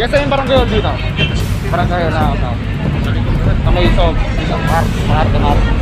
Nasa yung barangay hall dito? Barangay hall na. Sa may sob. Park. Park. Park.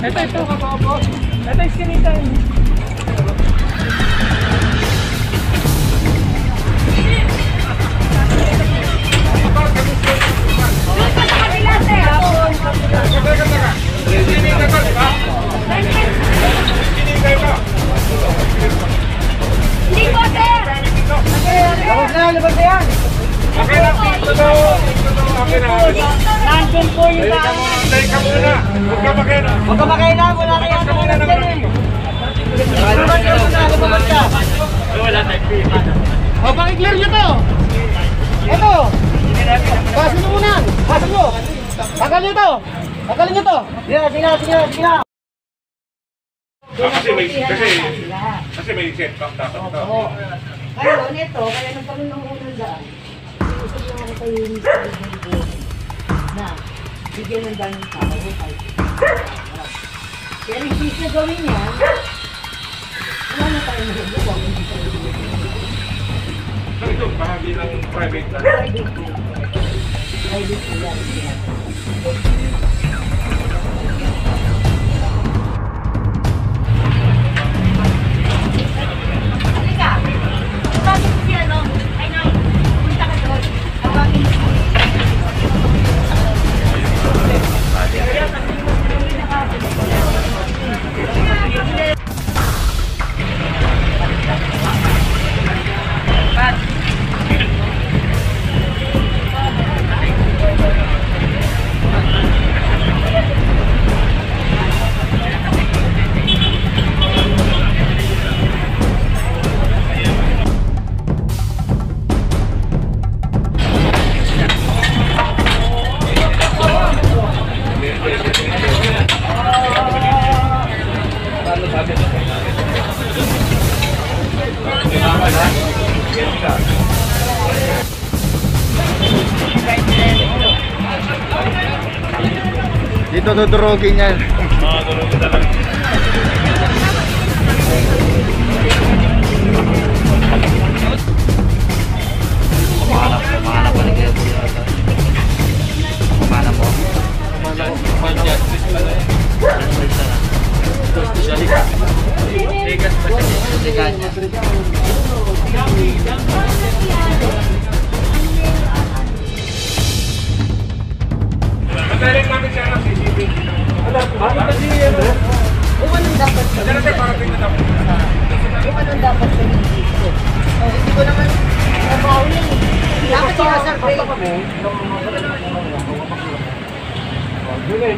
Ito, ito. Ito, iskinita. Hindi po, sir! Labas na, labas na yan. Nandun po yung sa... Huwag ka makailan, wala na yan. Wala na yan. Lumabas ka muna, lumabas ka. O, pakiclear nyo to. Ito. Basin nyo muna. Basin nyo. Tagal to. Tagalin nyo to. Sige sige sige sige. Ah, kasi may kasi kasi may set dapat to. Kayo, neto, kaya nung kami nung unang daan, kayo yung na bigyan ng daming tao. kahit- Kaya nang isis na gawin yan, wala na tayo. Hindi tayo So ito bahagi ng private na. Private po. Private. Dito dudurogin yan. Pamanap, pamanap pa rin kayo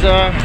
kaya nga.